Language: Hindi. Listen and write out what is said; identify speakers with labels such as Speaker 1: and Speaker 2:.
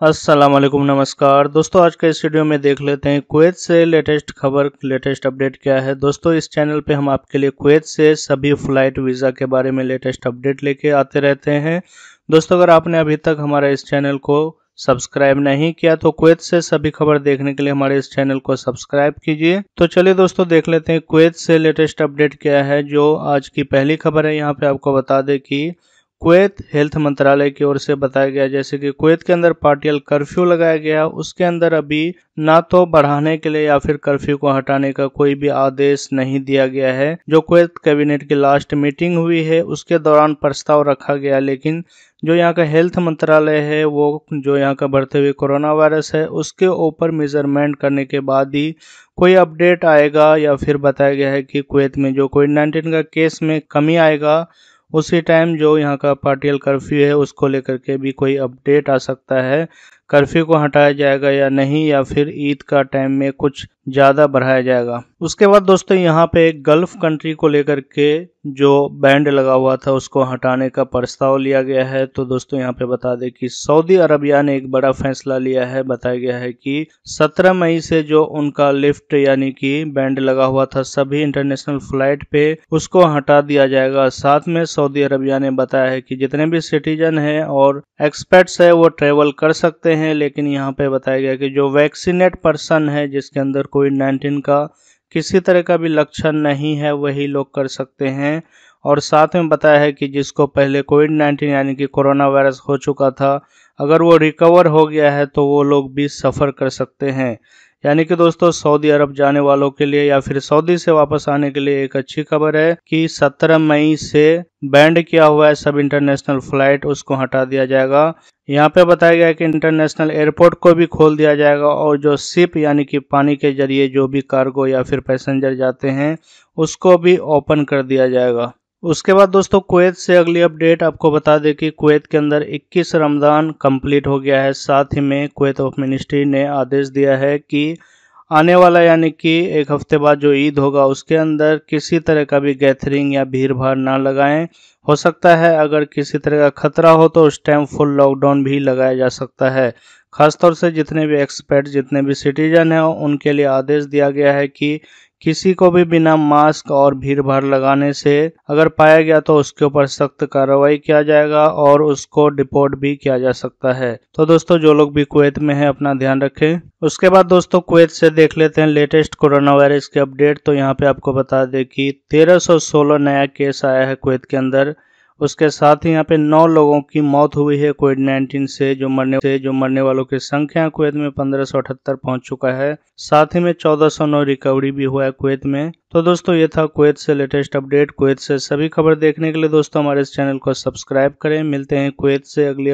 Speaker 1: अस्सलाम वालेकुम नमस्कार। दोस्तों, आज के इस वीडियो में देख लेते हैं कुवैत से लेटेस्ट खबर, लेटेस्ट अपडेट क्या है। दोस्तों, इस चैनल पे हम आपके लिए कुवैत से सभी फ़्लाइट वीज़ा के बारे में लेटेस्ट अपडेट लेके आते रहते हैं। दोस्तों, अगर आपने अभी तक हमारे इस चैनल को सब्सक्राइब नहीं किया तो कुवैत से सभी खबर देखने के लिए हमारे इस चैनल को सब्सक्राइब कीजिए। तो चलिए दोस्तों, देख लेते हैं कुवैत से लेटेस्ट अपडेट क्या है, जो आज की पहली खबर है। यहाँ पे आपको बता दें कि कुवैत हेल्थ मंत्रालय की ओर से बताया गया, जैसे कि कुवैत के अंदर पार्टियल कर्फ्यू लगाया गया, उसके अंदर अभी ना तो बढ़ाने के लिए या फिर कर्फ्यू को हटाने का कोई भी आदेश नहीं दिया गया है। जो कुवैत कैबिनेट की लास्ट मीटिंग हुई है, उसके दौरान प्रस्ताव रखा गया, लेकिन जो यहाँ का हेल्थ मंत्रालय है, वो जो यहाँ का बढ़ते हुए कोरोना वायरस है, उसके ऊपर मेज़रमेंट करने के बाद ही कोई अपडेट आएगा या फिर बताया गया है कि कुवैत में जो कोविड नाइन्टीन का केस में कमी आएगा उसी टाइम जो यहाँ का पार्टियल कर्फ्यू है, उसको लेकर के भी कोई अपडेट आ सकता है। कर्फ्यू को हटाया जाएगा या नहीं, या फिर ईद का टाइम में कुछ ज़्यादा बढ़ाया जाएगा। उसके बाद दोस्तों, यहाँ पे गल्फ कंट्री को लेकर के जो बैंड लगा हुआ था, उसको हटाने का प्रस्ताव लिया गया है। तो दोस्तों, यहाँ पे बता दें कि सऊदी अरबिया ने एक बड़ा फैसला लिया है। बताया गया है कि 17 मई से जो उनका लिफ्ट यानी कि बैंड लगा हुआ था, सभी इंटरनेशनल फ़्लाइट पे उसको हटा दिया जाएगा। साथ में सऊदी अरबिया ने बताया है कि जितने भी सिटीजन है और एक्सपर्ट्स है, वो ट्रेवल कर सकते हैं लेकिन यहाँ पे बताया गया कि जो वैक्सीनेट पर्सन है, जिसके अंदर कोविड नाइन्टीन का किसी तरह का भी लक्षण नहीं है, वही लोग कर सकते हैं। और साथ में बताया है कि जिसको पहले कोविड नाइन्टीन यानी कि कोरोना वायरस हो चुका था, अगर वो रिकवर हो गया है तो वो लोग भी सफ़र कर सकते हैं। यानी कि दोस्तों, सऊदी अरब जाने वालों के लिए या फिर सऊदी से वापस आने के लिए एक अच्छी खबर है कि 17 मई से बैंड किया हुआ है सब इंटरनेशनल फ़्लाइट, उसको हटा दिया जाएगा। यहाँ पे बताया गया है कि इंटरनेशनल एयरपोर्ट को भी खोल दिया जाएगा और जो शिप यानी कि पानी के ज़रिए जो भी कार्गो या फिर पैसेंजर जाते हैं, उसको भी ओपन कर दिया जाएगा। उसके बाद दोस्तों, कुवैत से अगली अपडेट आपको बता दें कि कुवैत के अंदर 21 रमज़ान कंप्लीट हो गया है। साथ ही में कुवैत ऑफ़ मिनिस्ट्री ने आदेश दिया है कि आने वाला यानी कि एक हफ़्ते बाद जो ईद होगा, उसके अंदर किसी तरह का भी गैथरिंग या भीड़ भाड़ ना लगाएँ। हो सकता है अगर किसी तरह का खतरा हो तो उस टाइम फुल लॉकडाउन भी लगाया जा सकता है। खासतौर से जितने भी एक्सपर्ट जितने भी सिटीजन हैं, उनके लिए आदेश दिया गया है कि किसी को भी बिना मास्क और भीड़ भाड़ लगाने से अगर पाया गया तो उसके ऊपर सख्त कार्रवाई किया जाएगा और उसको डिपोर्ट भी किया जा सकता है। तो दोस्तों, जो लोग भी कुवैत में हैं, अपना ध्यान रखें। उसके बाद दोस्तों, कुवैत से देख लेते हैं लेटेस्ट कोरोना वायरस के अपडेट। तो यहाँ पे आपको बता दें कि 1316 नया केस आया है कुवैत के अंदर। उसके साथ ही यहाँ पे नौ लोगों की मौत हुई है कोविड नाइन्टीन से, जो मरने से, जो मरने वालों की संख्या कुवैत में पंद्रह सौ अठहत्तर पहुँच चुका है। साथ ही में चौदह सौ नौ रिकवरी भी हुआ है कुवैत में। तो दोस्तों, ये था कुवैत से लेटेस्ट अपडेट। कुवैत से सभी खबर देखने के लिए दोस्तों, हमारे इस चैनल को सब्सक्राइब करें। मिलते हैं कुवैत से अगली